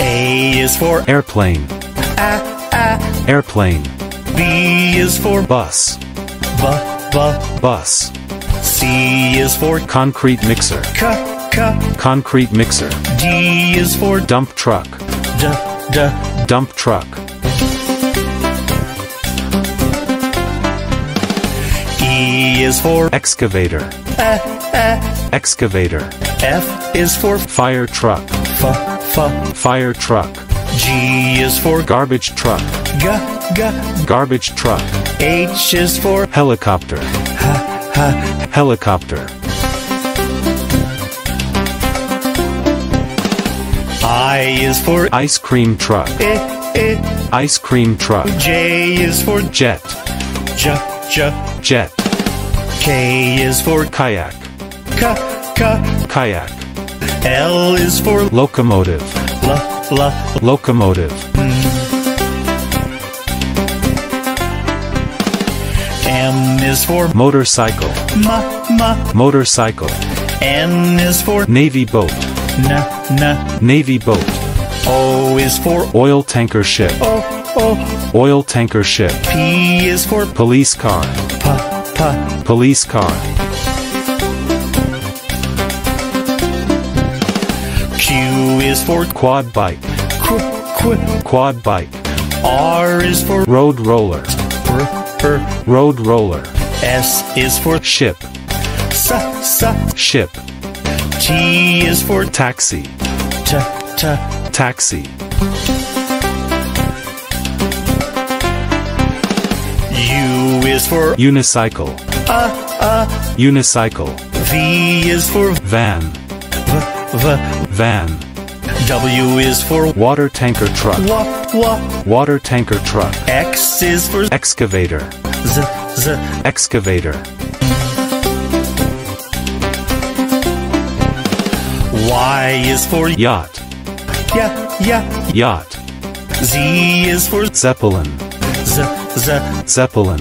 A is for airplane, A, a. airplane, B is for bus, B, B. bus, C is for concrete mixer, C, C. concrete mixer, D is for dump truck, D, D. dump truck, E is for excavator, excavator, F is for fire truck, F, F. fire truck, G is for garbage truck, G, G. garbage truck, H is for helicopter, Ha ha helicopter, I is for ice cream truck, I, I. ice cream truck, J is for jet, J, J. jet, K is for kayak, K, K. kayak, L is for locomotive, L, L. locomotive, M is for motorcycle, M, M. motorcycle, N is for navy boat, N, N. navy boat, O is for oil tanker ship, O, O. oil tanker ship, P is for police car, P, P. police car, Q is for quad bike, Qu, Qu. quad bike, R is for road roller, R, R. road roller, S is for ship, S, S. ship, T is for taxi, T. taxi, U is for unicycle, unicycle, V is for van, V, van, W is for water tanker truck, W, W. water tanker truck, X is for excavator, Z, Z. excavator, Y is for yacht, Yeah, yeah. yacht, Z is for zeppelin, Z, Z. zeppelin,